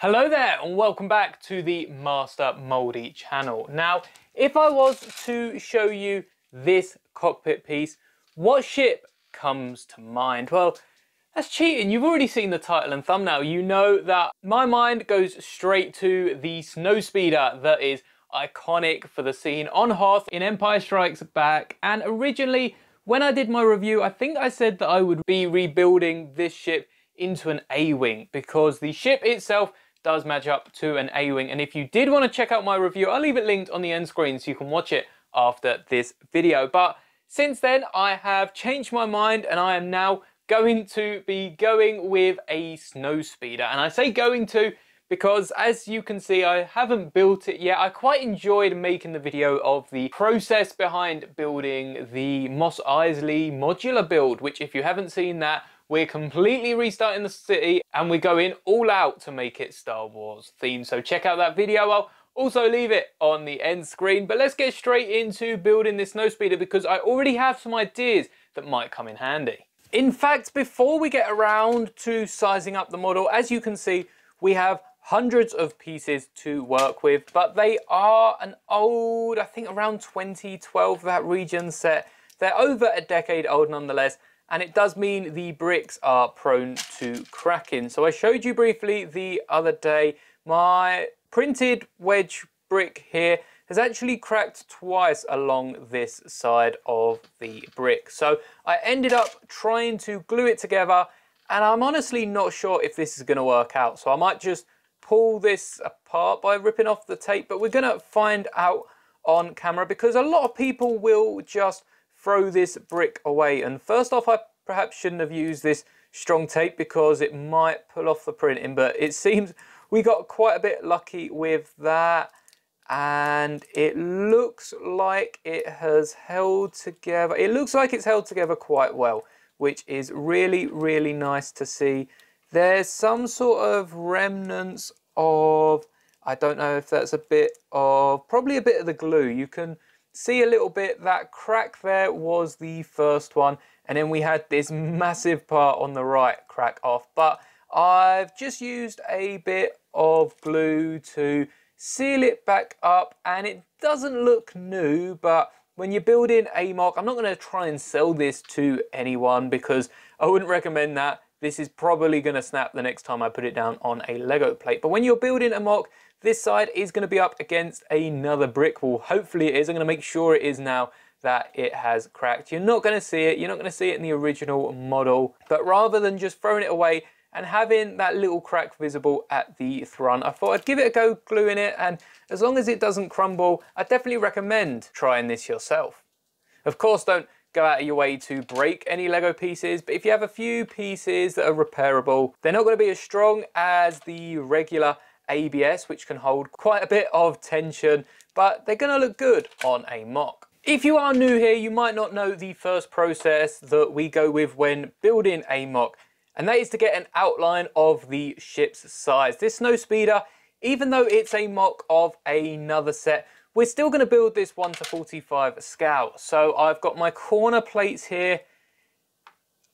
Hello there and welcome back to the Master Mouldie channel. Now, if I was to show you this cockpit piece, what ship comes to mind? Well, that's cheating. You've already seen the title and thumbnail. You know that my mind goes straight to the snowspeeder that is iconic for the scene on Hoth in Empire Strikes Back. And originally, when I did my review, I think I said that I would be rebuilding this ship into an A-Wing because the ship itself does match up to an A-Wing. And if you did want to check out my review, I'll leave it linked on the end screen so you can watch it after this video. But since then, I have changed my mind and I am now going to be going with a Snowspeeder. And I say going to because as you can see, I haven't built it yet. I quite enjoyed making the video of the process behind building the Mos Eisley modular build, which if you haven't seen that, we're completely restarting the city and we're going all out to make it Star Wars themed. So check out that video. I'll also leave it on the end screen. But let's get straight into building this snowspeeder because I already have some ideas that might come in handy. In fact, before we get around to sizing up the model, as you can see, we have hundreds of pieces to work with, but they are an old, I think around 2012, that region set. They're over a decade old nonetheless, and it does mean the bricks are prone to cracking. So I showed you briefly the other day, my printed wedge brick here has actually cracked twice along this side of the brick. So I ended up trying to glue it together and I'm honestly not sure if this is going to work out. So I might just pull this apart by ripping off the tape, but we're going to find out on camera because a lot of people will just throw this brick away. And first off, I perhaps shouldn't have used this strong tape because it might pull off the printing, but it seems we got quite a bit lucky with that. And it looks like it has held together. It looks like it's held together quite well, which is really, really nice to see. There's some sort of remnants of, I don't know if that's a bit of, probably a bit of the glue. You can see a little bit, that crack there was the first one. And then we had this massive part on the right crack off. But I've just used a bit of glue to seal it back up and it doesn't look new, but when you're building a MOC, I'm not going to try and sell this to anyone because I wouldn't recommend that. This is probably going to snap the next time I put it down on a Lego plate. But when you're building a MOC, this side is going to be up against another brick wall. Hopefully it is. I'm going to make sure it is now that it has cracked. You're not going to see it. You're not going to see it in the original model. But rather than just throwing it away and having that little crack visible at the front, I thought I'd give it a go gluing it. And as long as it doesn't crumble, I definitely recommend trying this yourself. Of course, don't go out of your way to break any Lego pieces, but if you have a few pieces that are repairable, they're not going to be as strong as the regular ABS, which can hold quite a bit of tension, but they're gonna look good on a MOC. If you are new here, you might not know the first process that we go with when building a MOC, and that is to get an outline of the ship's size. This Snowspeeder, even though it's a MOC of another set, we're still gonna build this 1 to 45 scale. So I've got my corner plates here.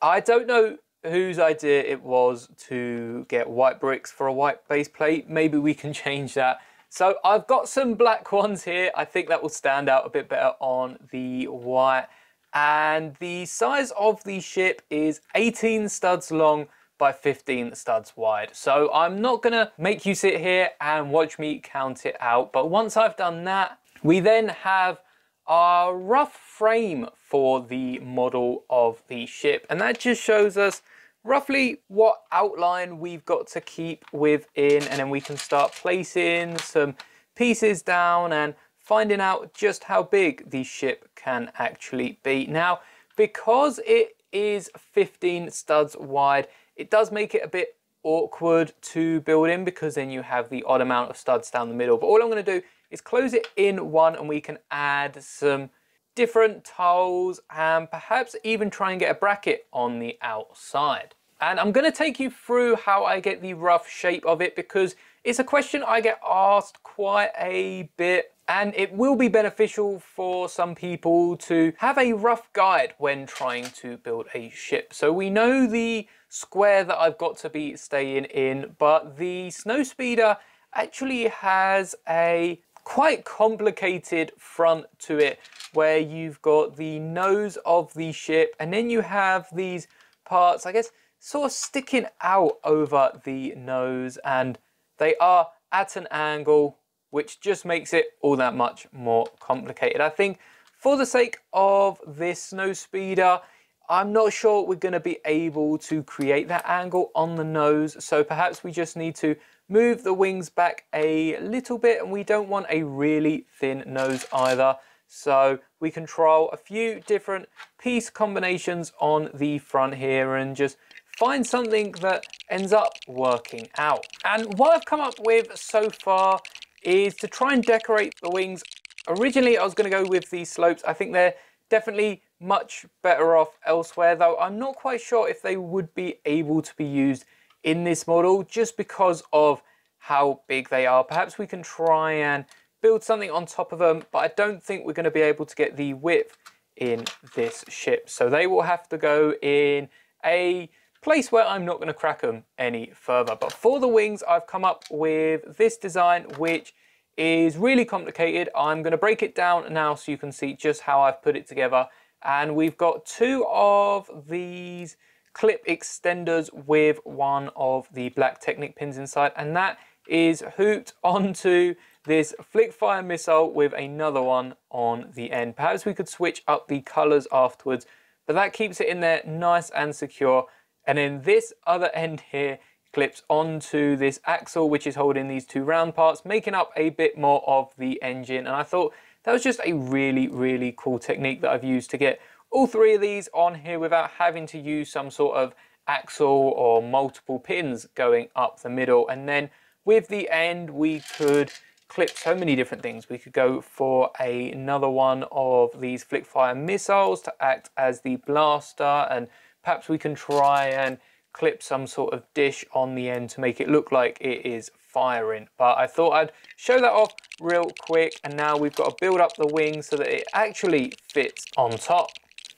I don't know whose idea it was to get white bricks for a white base plate. Maybe we can change that. So I've got some black ones here. I think that will stand out a bit better on the white. And the size of the ship is 18 studs long by 15 studs wide. So I'm not gonna make you sit here and watch me count it out. But once I've done that, we then have our rough frame for the model of the ship. And that just shows us roughly what outline we've got to keep within and then we can start placing some pieces down and finding out just how big the ship can actually be. Now, because it is 15 studs wide, it does make it a bit awkward to build in because then you have the odd amount of studs down the middle. But all I'm gonna do is close it in one and we can add some different tiles and perhaps even try and get a bracket on the outside. And I'm to take you through how I get the rough shape of it because it's a question I get asked quite a bit and it will be beneficial for some people to have a rough guide when trying to build a ship. So we know the square that I've got to be staying in, but the Snowspeeder actually has a quite complicated front to it where you've got the nose of the ship and then you have these parts, I guess, sort of sticking out over the nose and they are at an angle which just makes it all that much more complicated. I think for the sake of this snow speeder, I'm not sure we're going to be able to create that angle on the nose. So perhaps we just need to move the wings back a little bit and we don't want a really thin nose either. So we can trial a few different piece combinations on the front here and just find something that ends up working out. And what I've come up with so far is to try and decorate the wings. Originally, I was going to go with these slopes. I think they're definitely much better off elsewhere, though I'm not quite sure if they would be able to be used in this model just because of how big they are. Perhaps we can try and build something on top of them, but I don't think we're going to be able to get the width in this ship. So they will have to go in a place where I'm not going to crack them any further. But for the wings, I've come up with this design, which is really complicated. I'm going to break it down now so you can see just how I've put it together. And we've got two of these clip extenders with one of the black Technic pins inside. And that is hooped onto this flick fire missile with another one on the end. Perhaps we could switch up the colors afterwards, but that keeps it in there nice and secure. And then this other end here clips onto this axle, which is holding these two round parts, making up a bit more of the engine. And I thought that was just a really, really cool technique that I've used to get all three of these on here without having to use some sort of axle or multiple pins going up the middle. And then with the end, we could clip so many different things. We could go for a, another one of these flick fire missiles to act as the blaster and perhaps we can try and clip some sort of dish on the end to make it look like it is firing. But I thought I'd show that off real quick and now we've got to build up the wing so that it actually fits on top.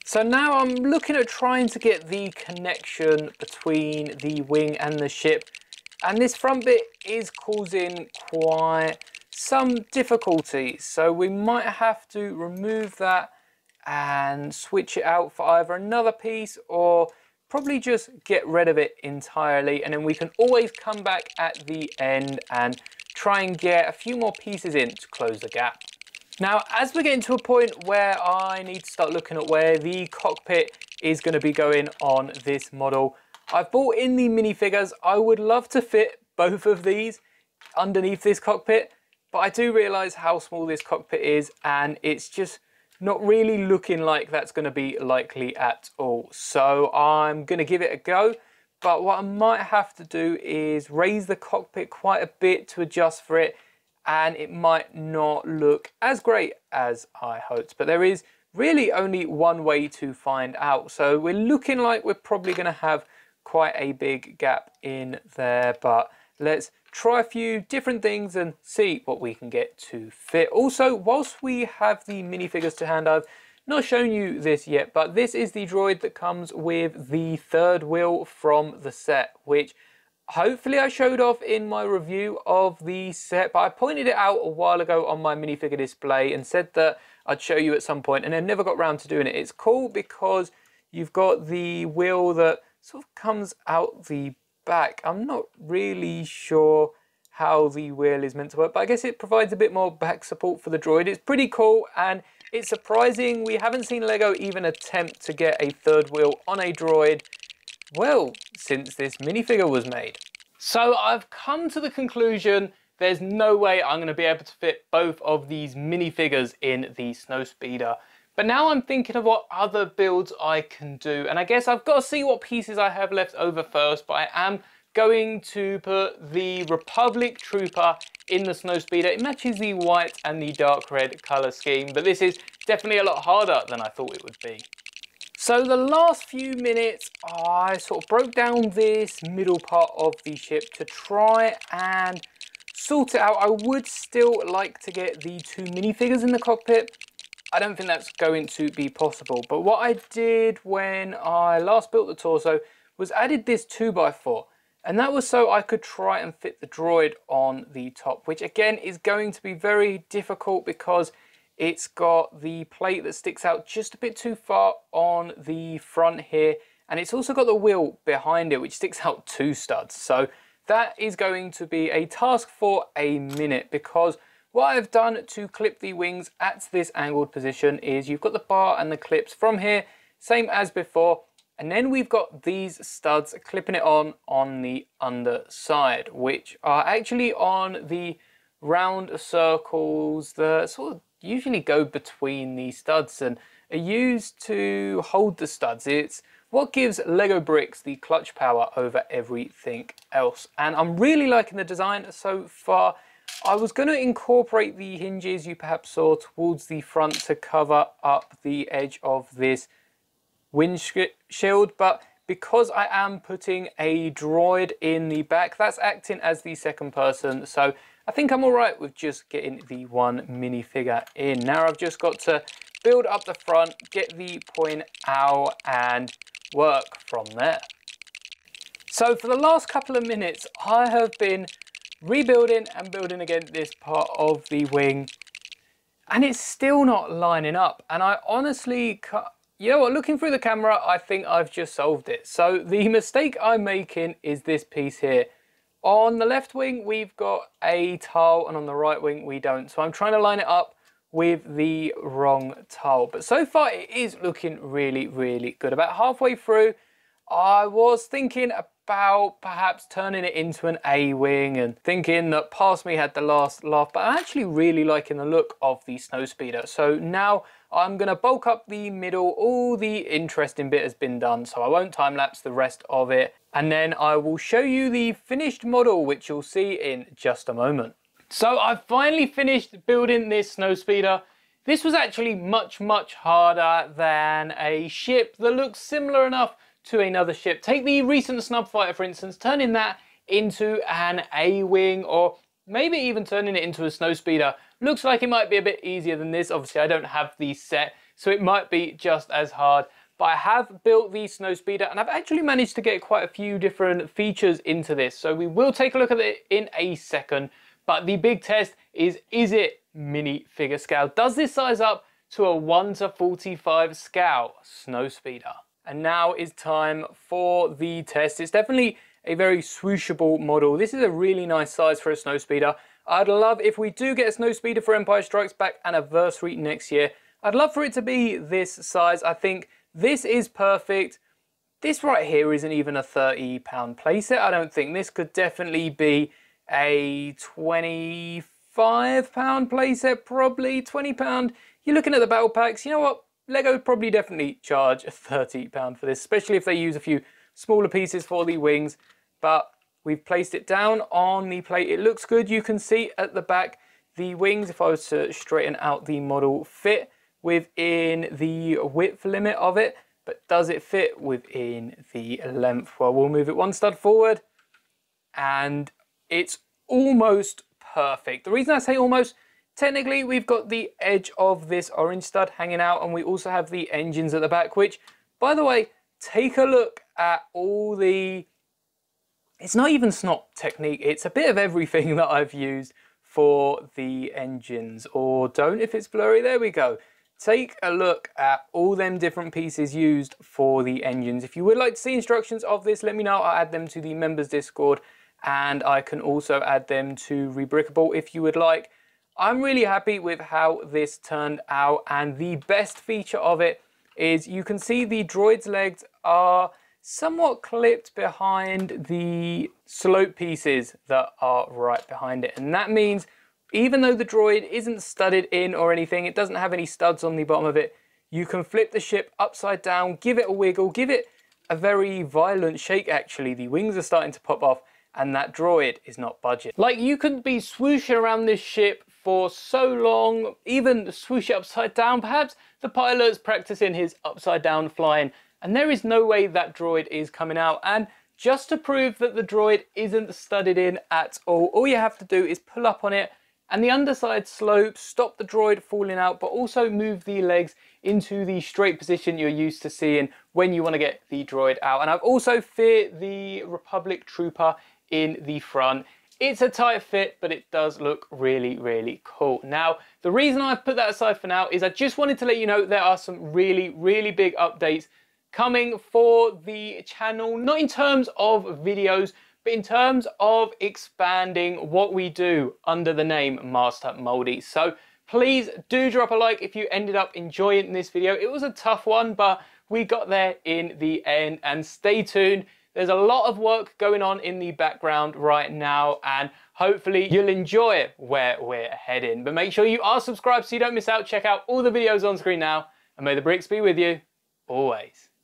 So now I'm looking at trying to get the connection between the wing and the ship and this front bit is causing quite some difficulty so we might have to remove that and switch it out for either another piece or probably just get rid of it entirely and then we can always come back at the end and try and get a few more pieces in to close the gap. Now, as we're getting to a point where I need to start looking at where the cockpit is going to be going on this model, I've bought in the minifigures. I would love to fit both of these underneath this cockpit, but I do realize how small this cockpit is and it's just not really looking like that's going to be likely at all. So I'm going to give it a go. But what I might have to do is raise the cockpit quite a bit to adjust for it. And it might not look as great as I hoped. But there is really only one way to find out. So we're looking like we're probably going to have quite a big gap in there. But let's try a few different things and see what we can get to fit. Also, whilst we have the minifigures to hand, I've not shown you this yet, but this is the droid that comes with the third wheel from the set, which hopefully I showed off in my review of the set, but I pointed it out a while ago on my minifigure display and said that I'd show you at some point and I never got around to doing it. It's cool because you've got the wheel that sort of comes out the back. I'm not really sure how the wheel is meant to work, but I guess it provides a bit more back support for the droid. It's pretty cool and it's surprising we haven't seen LEGO even attempt to get a third wheel on a droid, well, since this minifigure was made. So I've come to the conclusion there's no way I'm going to be able to fit both of these minifigures in the Snowspeeder. But now I'm thinking of what other builds I can do. And I guess I've got to see what pieces I have left over first, but I am going to put the Republic Trooper in the Snowspeeder. It matches the white and the dark red color scheme, but this is definitely a lot harder than I thought it would be. So the last few minutes, I sort of broke down this middle part of the ship to try and sort it out. I would still like to get the two minifigures in the cockpit. I don't think that's going to be possible. But what I did when I last built the torso was added this 2x4. And that was so I could try and fit the droid on the top, which again is going to be very difficult because it's got the plate that sticks out just a bit too far on the front here. And it's also got the wheel behind it, which sticks out two studs. So that is going to be a task for a minute because what I've done to clip the wings at this angled position is you've got the bar and the clips from here, same as before. And then we've got these studs clipping it on on the underside, which are actually on the round circles that sort of usually go between the studs and are used to hold the studs. It's what gives Lego bricks the clutch power over everything else. And I'm really liking the design so far. I was going to incorporate the hinges you perhaps saw towards the front to cover up the edge of this windshield, but because I am putting a droid in the back, that's acting as the second person. So I think I'm all right with just getting the one minifigure in. Now I've just got to build up the front, get the point out and work from there. So for the last couple of minutes, I have been rebuilding and building again this part of the wing and it's still not lining up. And I honestly, you know what, looking through the camera, I think I've just solved it. So the mistake I'm making is this piece here. On the left wing, we've got a tile, and on the right wing, we don't. So I'm trying to line it up with the wrong tile. But so far, it is looking really, really good. About halfway through, I was thinking about perhaps turning it into an A-wing and thinking that Past Me had the last laugh, but I'm actually really liking the look of the Snowspeeder. So now I'm to bulk up the middle. All the interesting bit has been done, so I won't time-lapse the rest of it. And then I will show you the finished model, which you'll see in just a moment. So I've finally finished building this Snowspeeder. This was actually much, much harder than a ship that looks similar enough to another ship. Take the recent Snub Fighter, for instance, turning that into an A-Wing or maybe even turning it into a Snowspeeder Looks like it might be a bit easier than this. Obviously, I don't have the set, so it might be just as hard. But I have built the Snowspeeder, and I've actually managed to get quite a few different features into this. So we will take a look at it in a second. But the big test is, is it mini figure scale? Does this size up to a 1 to 45 scale Snowspeeder? And now is time for the test. It's definitely a very swooshable model. This is a really nice size for a Snowspeeder. I'd love, if we do get a Snowspeeder for Empire Strikes Back anniversary next year, I'd love for it to be this size. I think this is perfect. This right here isn't even a 30 pound playset. I don't think this could definitely be a 25 pound playset, probably 20 pound. You're looking at the battle packs. You know what? Lego probably definitely charge a 30 pound for this, especially if they use a few smaller pieces for the wings. But We've placed it down on the plate. It looks good. You can see at the back the wings, if I was to straighten out the model, fit within the width limit of it, but does it fit within the length? Well, we'll move it one stud forward and it's almost perfect. The reason I say almost, technically we've got the edge of this orange stud hanging out and we also have the engines at the back, which by the way, take a look at all the it's not even SNOT technique, it's a bit of everything that I've used for the engines, or don't if it's blurry, there we go. Take a look at all them different pieces used for the engines. If you would like to see instructions of this, let me know, I'll add them to the members Discord, and I can also add them to Rebrickable if you would like. I'm really happy with how this turned out, and the best feature of it is you can see the droid's legs are somewhat clipped behind the slope pieces that are right behind it. And that means even though the droid isn't studded in or anything, it doesn't have any studs on the bottom of it, you can flip the ship upside down, give it a wiggle, give it a very violent shake actually. The wings are starting to pop off and that droid is not budging. Like you could be swooshing around this ship for so long, even swoosh upside down. Perhaps the pilot's practicing his upside down flying and there is no way that droid is coming out. And just to prove that the droid isn't studded in at all. All you have to do is pull up on it and the underside slope, stop the droid falling out, but also move the legs into the straight position you're used to seeing when you want to get the droid out. And I've also fit the Republic Trooper in the front. It's a tight fit, but it does look really, really cool. Now, the reason I've put that aside for now is I just wanted to let you know there are some really, really big updates coming for the channel, not in terms of videos, but in terms of expanding what we do under the name Master Mouldie. So please do drop a like if you ended up enjoying this video. It was a tough one, but we got there in the end and stay tuned there's a lot of work going on in the background right now and hopefully you'll enjoy where we're heading. But make sure you are subscribed so you don't miss out. Check out all the videos on screen now and may the bricks be with you always.